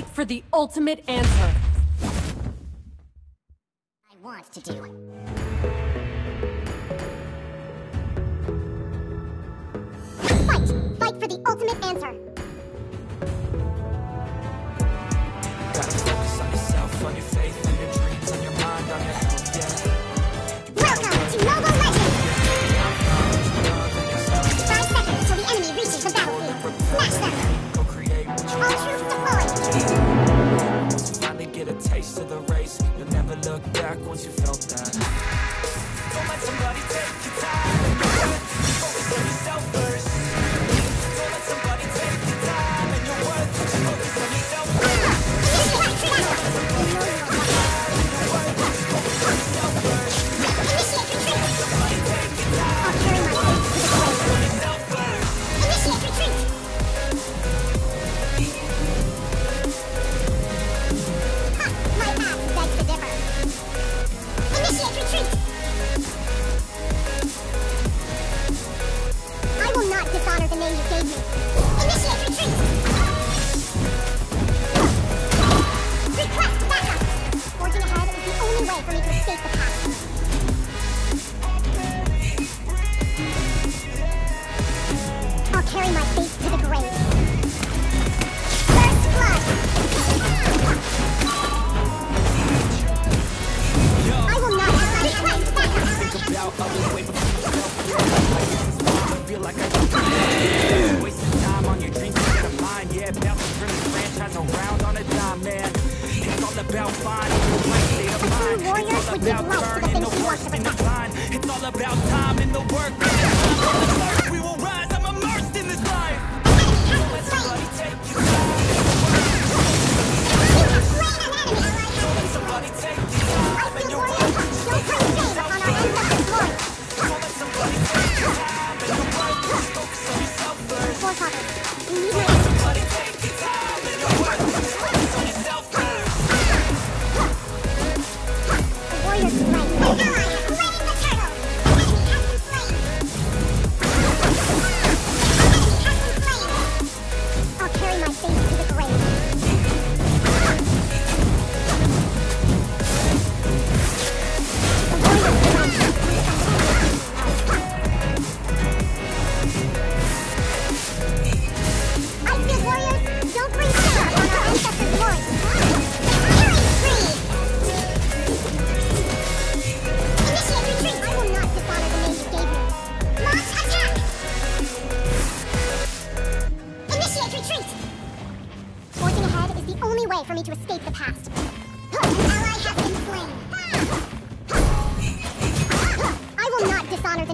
fight for the ultimate answer. I want to do. Fight! Fight for the ultimate answer. Gotta focus on yourself, on your faith, and your Once you finally get a taste of the race, you'll never look back once you felt that. feel like I got Wasting time on your dreams instead of mine Yeah, franchise around on a dime, man. It's all about finding the right state of mind. It's all about the worst in the line It's all about time and the work,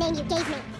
name you gave me.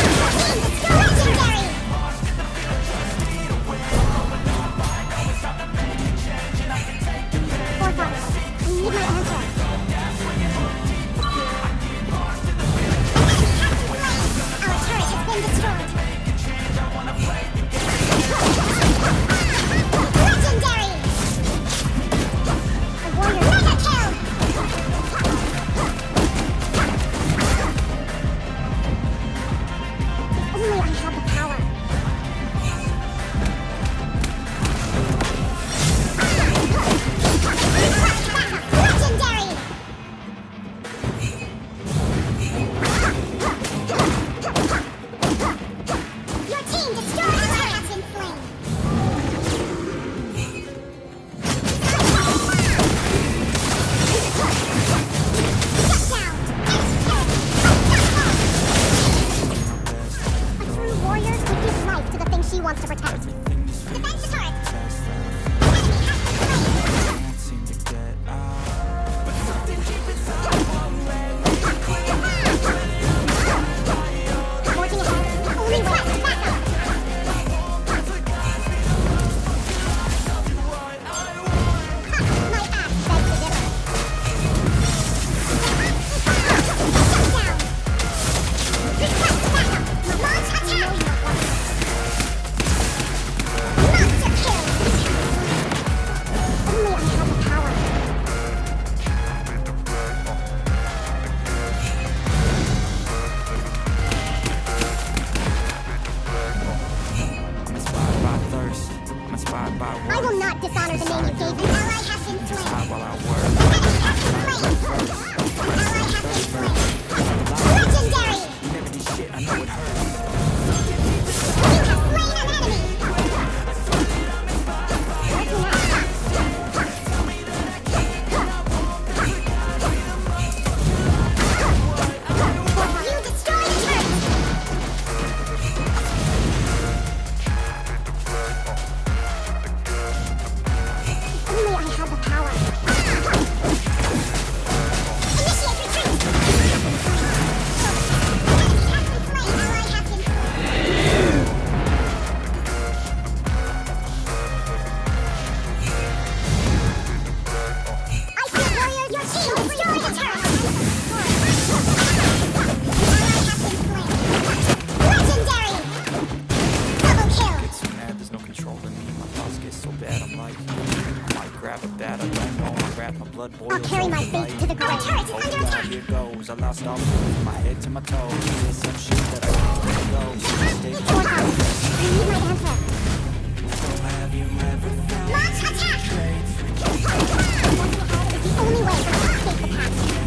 it goes. I lost all from my head to my toes. There's some shit that I can't let go. Oh my god, I need my answer have you ever Launch attack! Oh Only way to